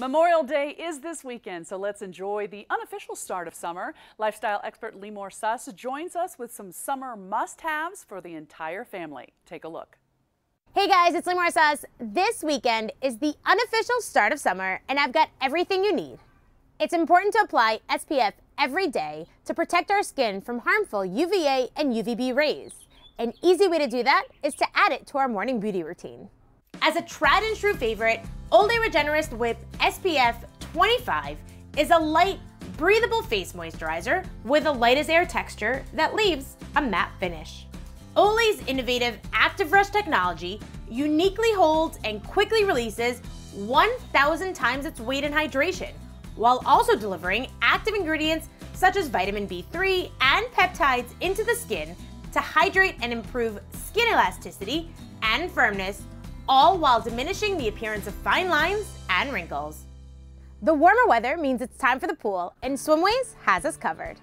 Memorial Day is this weekend, so let's enjoy the unofficial start of summer. Lifestyle expert Limor Suss joins us with some summer must-haves for the entire family. Take a look. Hey guys, it's Limor Suss. This weekend is the unofficial start of summer, and I've got everything you need. It's important to apply SPF every day to protect our skin from harmful UVA and UVB rays. An easy way to do that is to add it to our morning beauty routine. As a tried and true favorite, Olay Regenerist with SPF 25 is a light, breathable face moisturizer with a light as air texture that leaves a matte finish. Olay's innovative Active Rush technology uniquely holds and quickly releases 1,000 times its weight in hydration, while also delivering active ingredients such as vitamin B3 and peptides into the skin to hydrate and improve skin elasticity and firmness all while diminishing the appearance of fine lines and wrinkles. The warmer weather means it's time for the pool, and Swimways has us covered.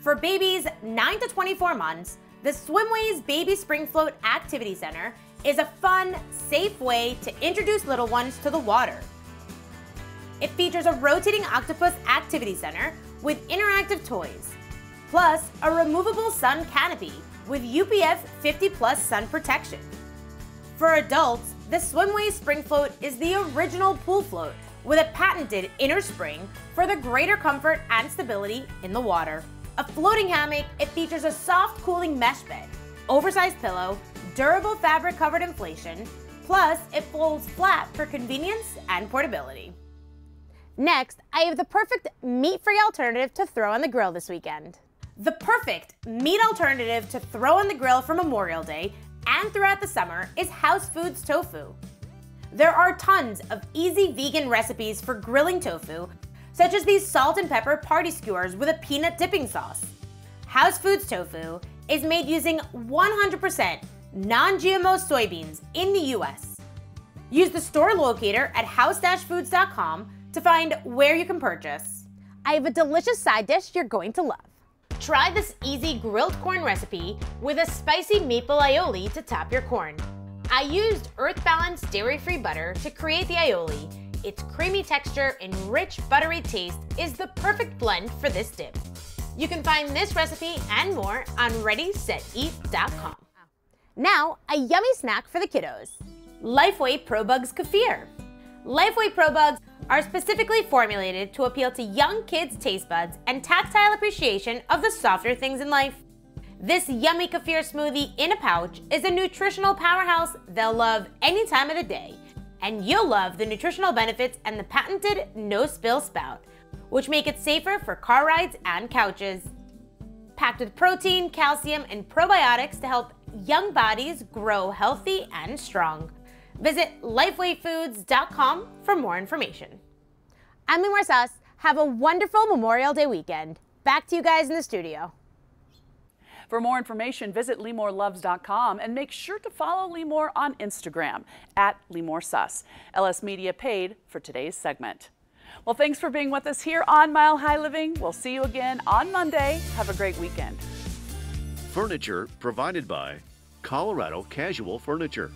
For babies 9 to 24 months, the Swimways Baby Spring Float Activity Center is a fun, safe way to introduce little ones to the water. It features a rotating octopus activity center with interactive toys, plus a removable sun canopy with UPF 50 plus sun protection. For adults, the Swimway Spring Float is the original pool float with a patented inner spring for the greater comfort and stability in the water. A floating hammock, it features a soft cooling mesh bed, oversized pillow, durable fabric covered inflation, plus it folds flat for convenience and portability. Next, I have the perfect meat-free alternative to throw on the grill this weekend. The perfect meat alternative to throw on the grill for Memorial Day and throughout the summer is House Foods Tofu. There are tons of easy vegan recipes for grilling tofu, such as these salt and pepper party skewers with a peanut dipping sauce. House Foods Tofu is made using 100% non-GMO soybeans in the US. Use the store locator at house-foods.com to find where you can purchase. I have a delicious side dish you're going to love. Try this easy grilled corn recipe with a spicy maple aioli to top your corn. I used Earth Balance dairy-free butter to create the aioli. Its creamy texture and rich buttery taste is the perfect blend for this dip. You can find this recipe and more on ReadySetEat.com. Now, a yummy snack for the kiddos. Lifeway ProBugs Kefir. Lifeway ProBugs are specifically formulated to appeal to young kids' taste buds and tactile appreciation of the softer things in life. This yummy kefir smoothie in a pouch is a nutritional powerhouse they'll love any time of the day. And you'll love the nutritional benefits and the patented no-spill spout, which make it safer for car rides and couches. Packed with protein, calcium, and probiotics to help young bodies grow healthy and strong. Visit lifewayfoods.com for more information. I'm Limor Suss. Have a wonderful Memorial Day weekend. Back to you guys in the studio. For more information, visit LimorLoves.com and make sure to follow Limor on Instagram at LimorSuss. LS Media paid for today's segment. Well, thanks for being with us here on Mile High Living. We'll see you again on Monday. Have a great weekend. Furniture provided by Colorado Casual Furniture.